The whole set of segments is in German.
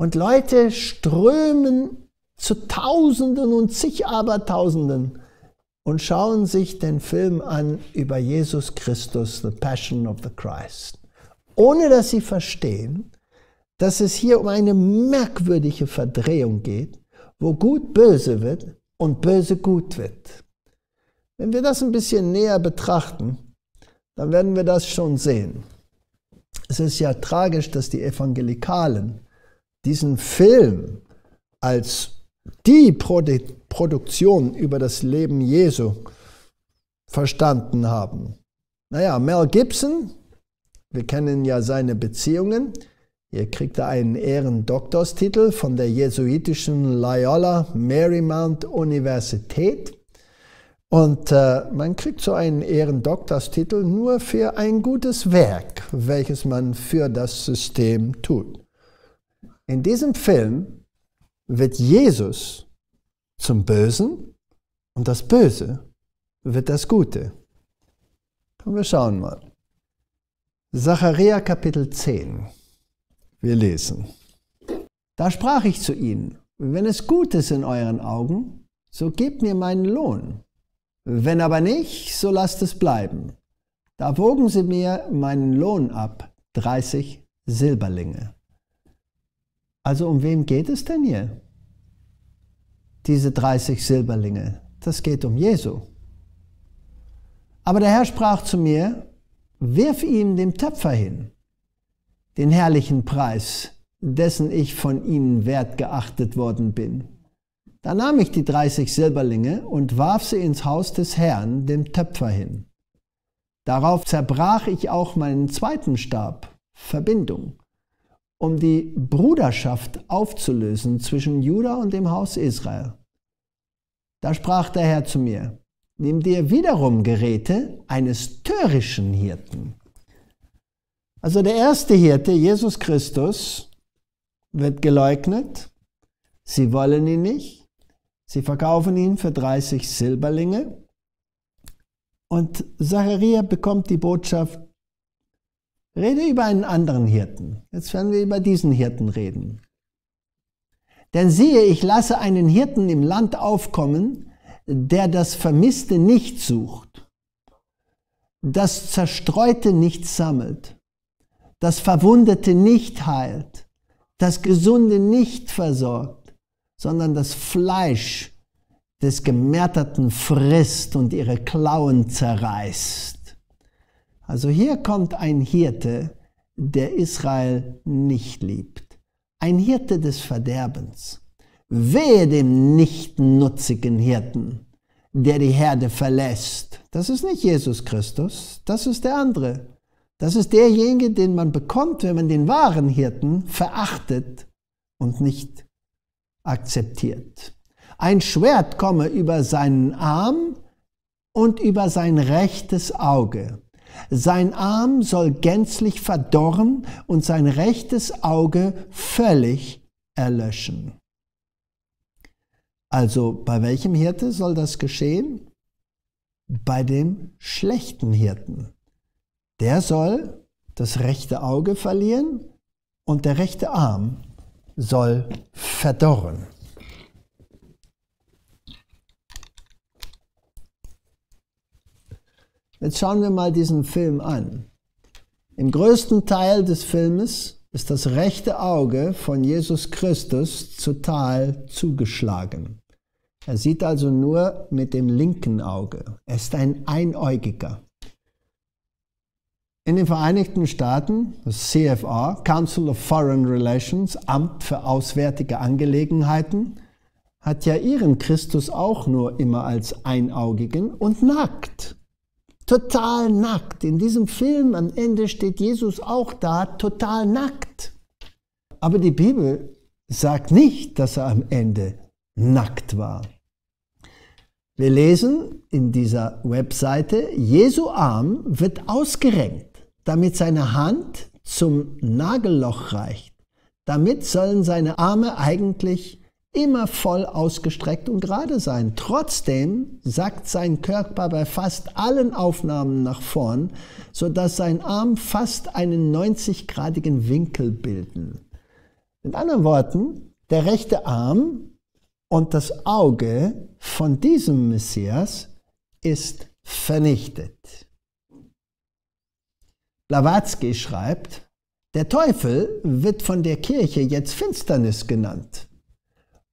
Und Leute strömen zu Tausenden und zig Abertausenden und schauen sich den Film an über Jesus Christus, The Passion of the Christ, ohne dass sie verstehen, dass es hier um eine merkwürdige Verdrehung geht, wo gut böse wird und böse gut wird. Wenn wir das ein bisschen näher betrachten, dann werden wir das schon sehen. Es ist ja tragisch, dass die Evangelikalen diesen Film als die Produktion über das Leben Jesu verstanden haben. Naja, Mel Gibson, wir kennen ja seine Beziehungen. Hier kriegt er einen Ehrendoktorstitel von der jesuitischen Loyola Marymount Universität. Und äh, man kriegt so einen Ehrendoktorstitel nur für ein gutes Werk, welches man für das System tut. In diesem Film wird Jesus zum Bösen und das Böse wird das Gute. Kommen wir schauen mal. Zacharia Kapitel 10. Wir lesen. Da sprach ich zu ihnen, wenn es gut ist in euren Augen, so gebt mir meinen Lohn. Wenn aber nicht, so lasst es bleiben. Da wogen sie mir meinen Lohn ab, 30 Silberlinge. Also um wem geht es denn hier? Diese 30 Silberlinge, das geht um Jesu. Aber der Herr sprach zu mir, wirf ihm den Töpfer hin, den herrlichen Preis, dessen ich von ihnen wert geachtet worden bin. Da nahm ich die 30 Silberlinge und warf sie ins Haus des Herrn, dem Töpfer hin. Darauf zerbrach ich auch meinen zweiten Stab, Verbindung, um die Bruderschaft aufzulösen zwischen Juda und dem Haus Israel. Da sprach der Herr zu mir, nimm dir wiederum Geräte eines törischen Hirten. Also der erste Hirte, Jesus Christus, wird geleugnet. Sie wollen ihn nicht. Sie verkaufen ihn für 30 Silberlinge. Und Zachariah bekommt die Botschaft, Rede über einen anderen Hirten. Jetzt werden wir über diesen Hirten reden. Denn siehe, ich lasse einen Hirten im Land aufkommen, der das Vermisste nicht sucht, das Zerstreute nicht sammelt, das Verwundete nicht heilt, das Gesunde nicht versorgt, sondern das Fleisch des Gemerterten frisst und ihre Klauen zerreißt. Also hier kommt ein Hirte, der Israel nicht liebt. Ein Hirte des Verderbens. Wehe dem nicht nutzigen Hirten, der die Herde verlässt. Das ist nicht Jesus Christus, das ist der andere. Das ist derjenige, den man bekommt, wenn man den wahren Hirten verachtet und nicht akzeptiert. Ein Schwert komme über seinen Arm und über sein rechtes Auge. Sein Arm soll gänzlich verdorren und sein rechtes Auge völlig erlöschen. Also bei welchem Hirte soll das geschehen? Bei dem schlechten Hirten. Der soll das rechte Auge verlieren und der rechte Arm soll verdorren. Jetzt schauen wir mal diesen Film an. Im größten Teil des Filmes ist das rechte Auge von Jesus Christus total zugeschlagen. Er sieht also nur mit dem linken Auge. Er ist ein Einäugiger. In den Vereinigten Staaten, das CFR, Council of Foreign Relations, Amt für Auswärtige Angelegenheiten, hat ja ihren Christus auch nur immer als Einaugigen und nackt total nackt. In diesem Film am Ende steht Jesus auch da, total nackt. Aber die Bibel sagt nicht, dass er am Ende nackt war. Wir lesen in dieser Webseite, Jesu Arm wird ausgerenkt, damit seine Hand zum Nagelloch reicht. Damit sollen seine Arme eigentlich immer voll ausgestreckt und gerade sein. Trotzdem sackt sein Körper bei fast allen Aufnahmen nach vorn, sodass sein Arm fast einen 90-gradigen Winkel bilden. Mit anderen Worten, der rechte Arm und das Auge von diesem Messias ist vernichtet. Blavatsky schreibt, der Teufel wird von der Kirche jetzt Finsternis genannt,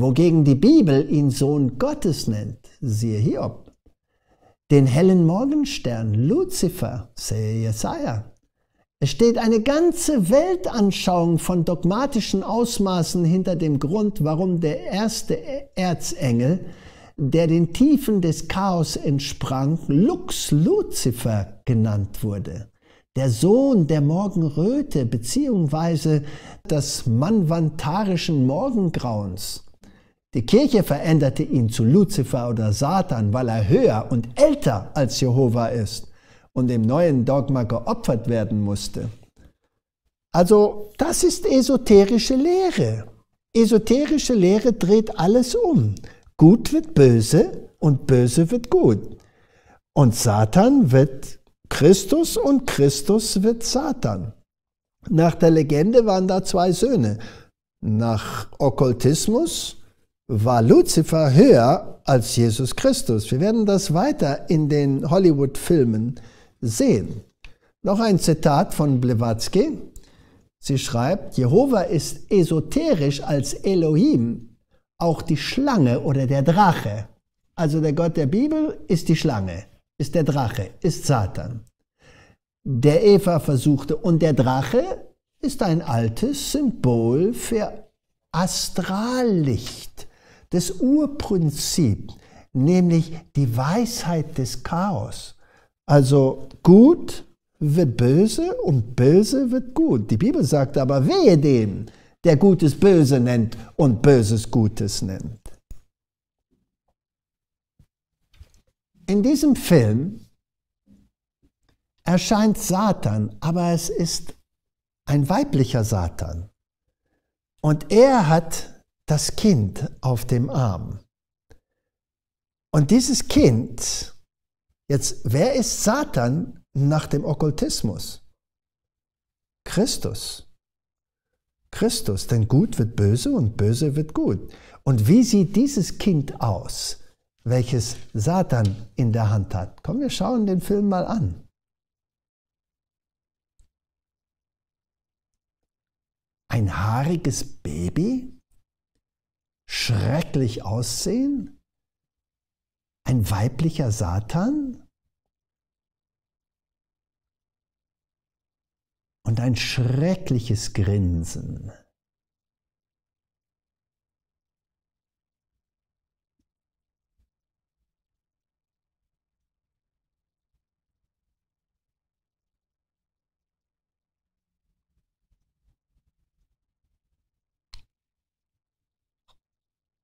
wogegen die Bibel ihn Sohn Gottes nennt, siehe Hiob. Den hellen Morgenstern, Luzifer, sehe Jesaja. Es steht eine ganze Weltanschauung von dogmatischen Ausmaßen hinter dem Grund, warum der erste Erzengel, der den Tiefen des Chaos entsprang, Lux Lucifer genannt wurde. Der Sohn der Morgenröte beziehungsweise des manvantarischen Morgengrauens. Die Kirche veränderte ihn zu Luzifer oder Satan, weil er höher und älter als Jehova ist und dem neuen Dogma geopfert werden musste. Also das ist esoterische Lehre. Esoterische Lehre dreht alles um. Gut wird böse und böse wird gut. Und Satan wird Christus und Christus wird Satan. Nach der Legende waren da zwei Söhne. Nach Okkultismus war Luzifer höher als Jesus Christus. Wir werden das weiter in den Hollywood-Filmen sehen. Noch ein Zitat von Blavatsky. Sie schreibt, Jehova ist esoterisch als Elohim, auch die Schlange oder der Drache. Also der Gott der Bibel ist die Schlange, ist der Drache, ist Satan. Der Eva versuchte und der Drache ist ein altes Symbol für Astrallicht, das Urprinzip, nämlich die Weisheit des Chaos. Also gut wird böse und böse wird gut. Die Bibel sagt aber, wehe dem, der Gutes böse nennt und Böses Gutes nennt. In diesem Film erscheint Satan, aber es ist ein weiblicher Satan. Und er hat das Kind auf dem Arm. Und dieses Kind Jetzt, wer ist Satan nach dem Okkultismus? Christus. Christus, denn gut wird böse und böse wird gut. Und wie sieht dieses Kind aus, welches Satan in der Hand hat? Komm, wir schauen den Film mal an. Ein haariges Baby? Schrecklich aussehen? Ein weiblicher Satan? Und ein schreckliches Grinsen.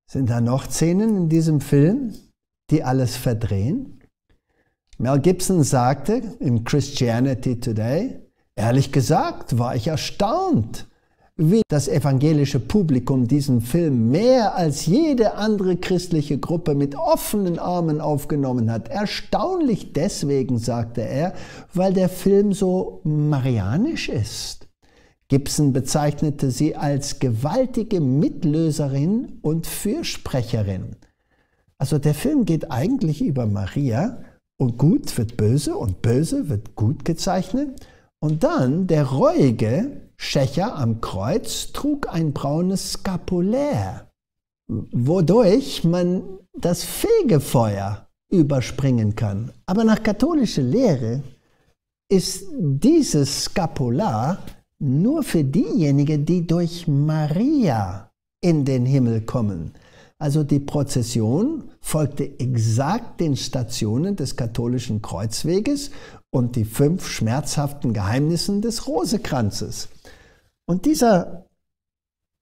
Sind da noch Szenen in diesem Film? die alles verdrehen? Mel Gibson sagte in Christianity Today, ehrlich gesagt war ich erstaunt, wie das evangelische Publikum diesen Film mehr als jede andere christliche Gruppe mit offenen Armen aufgenommen hat. Erstaunlich deswegen, sagte er, weil der Film so marianisch ist. Gibson bezeichnete sie als gewaltige Mitlöserin und Fürsprecherin. Also der Film geht eigentlich über Maria und gut wird böse und böse wird gut gezeichnet. Und dann der reuige Schächer am Kreuz trug ein braunes Skapulär, wodurch man das Fegefeuer überspringen kann. Aber nach katholischer Lehre ist dieses Skapular nur für diejenigen, die durch Maria in den Himmel kommen. Also die Prozession folgte exakt den Stationen des katholischen Kreuzweges und die fünf schmerzhaften Geheimnissen des Rosekranzes. Und dieser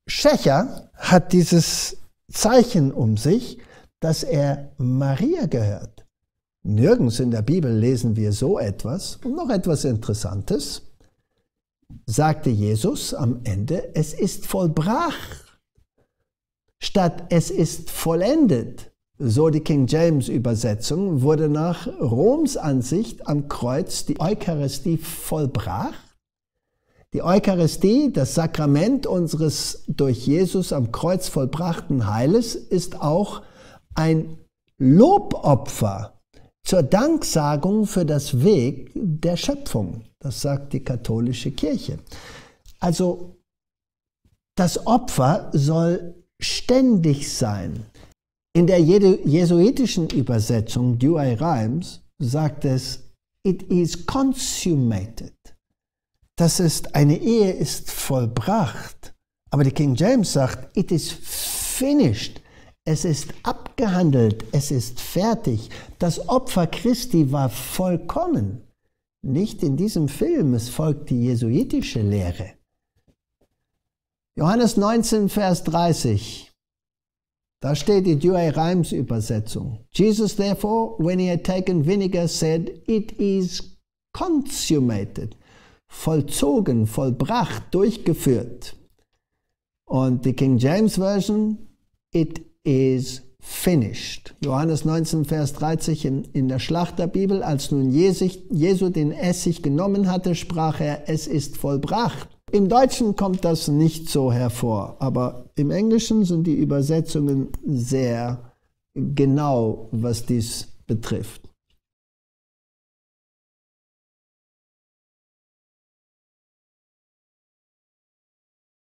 Schächer hat dieses Zeichen um sich, dass er Maria gehört. Nirgends in der Bibel lesen wir so etwas. Und noch etwas Interessantes, sagte Jesus am Ende, es ist vollbracht statt es ist vollendet. So die King James Übersetzung wurde nach Roms Ansicht am Kreuz die Eucharistie vollbracht. Die Eucharistie, das Sakrament unseres durch Jesus am Kreuz vollbrachten Heiles, ist auch ein Lobopfer zur Danksagung für das Weg der Schöpfung. Das sagt die katholische Kirche. Also das Opfer soll ständig sein. In der jesuitischen Übersetzung Douay Rhymes sagt es, it is consummated. Das ist, eine Ehe ist vollbracht. Aber die King James sagt, it is finished. Es ist abgehandelt, es ist fertig. Das Opfer Christi war vollkommen. Nicht in diesem Film, es folgt die jesuitische Lehre. Johannes 19, Vers 30. Da steht die Douay Rhymes Übersetzung. Jesus therefore, when he had taken vinegar, said, it is consummated. Vollzogen, vollbracht, durchgeführt. Und die King James Version, it is finished. Johannes 19, Vers 30 in, in der Schlachterbibel, als nun Jesu den Essig genommen hatte, sprach er, es ist vollbracht. Im Deutschen kommt das nicht so hervor, aber im Englischen sind die Übersetzungen sehr genau, was dies betrifft.